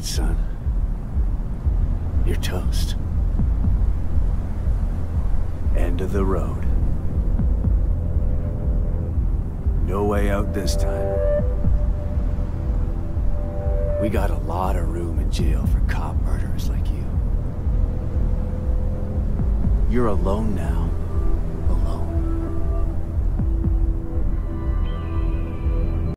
stupid, son. You're toast. End of the road. No way out this time. We got a lot of room in jail for cop murderers like you. You're alone now.